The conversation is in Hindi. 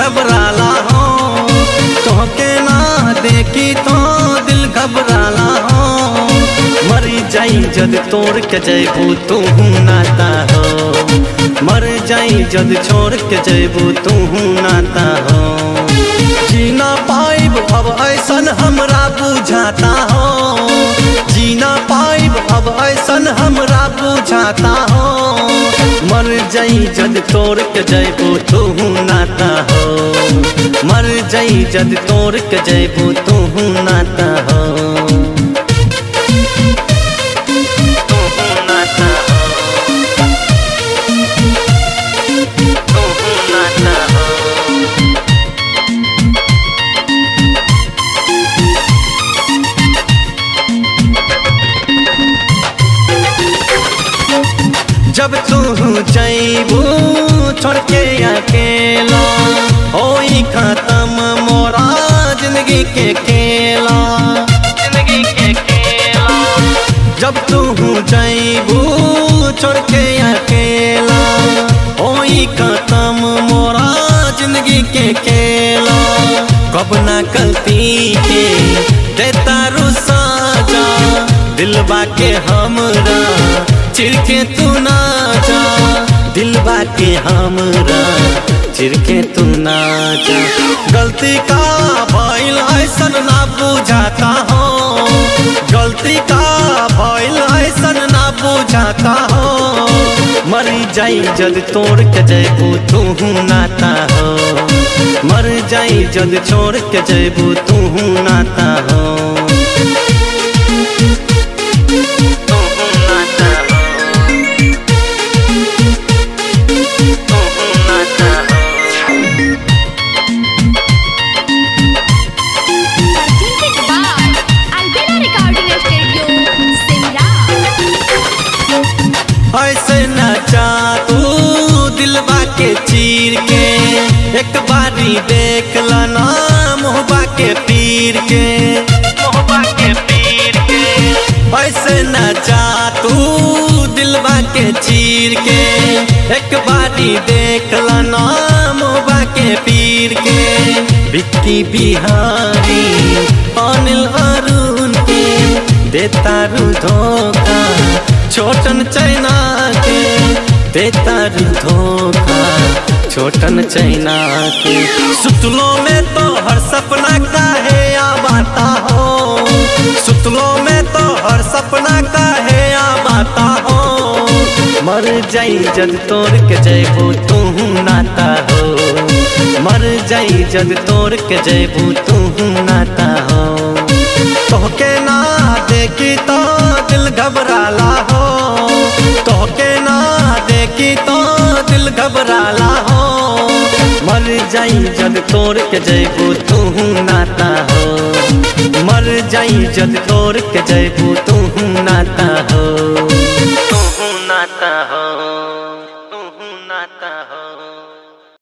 घबराला हो। तोहके ना देखी तो दिल घबराला हो। मर जाई जद तोड़ के जेबू तू नाता हो। मर जाई जद छोड़ के जेबू तू नाता हो। जीना पाइब अब ऐसन हमरा बुझाता हो। जीना पाइब अब ऐसन हमरा बुझाता हो जाई जद तोड़ के जयबो तू नाता हो। मर जाई जद तोड़ के जयबो तू नाता हो। जब तू जैबू छोड़ के अकेला। होई खत्म मोरा ज़िंदगी के खेला ज़िंदगी के खेला जब तू जैबू छोड़ के अकेला। होई खत्म मोरा ज़िंदगी के खेला कब ना गलती के देता रुसाजा दिलबा के हमरा चिरके तू ना जा दिलबा के हमरा चिरके तू ना जा। गलती का भइल ऐसन ना बुझाता हो। गलती का भइल ऐसन ना बुझाता हो। मर जाई जद तोड़ के जैबू तू नाता हो। मर जाई जद छोड़ के जैबू तू नाता हो। ऐसे नचा तू दिलबा के चीर के एक बारी देख लना मोहबा के पीर के मोहबा के पीर के ऐसे नचा तू दिलबा के चीर के एक बारी देख लना मोहबा के पीर के बिक्की बिहारी, अनिल अरुण के देता रू धोखा। छोटन चैना देता रू धोखा, छोटन चैना के। सुतलो में तो हर सपना काहे आबाता हो। सुतलो में तो हर सपना काहे आबाता हो। मर जाई जद तोड़ के जैबू, तू नाता हो। मर जाई जद तोड़ के जैबू, तू नाता हो। तोहके ना देखी तो दिल घबराला ओकराला हो। मर जाई जब तोड़ के जैबू तू नाता हो। मर जाई जब तोड़ के जैबू तू नाता हो। तू नाता हो।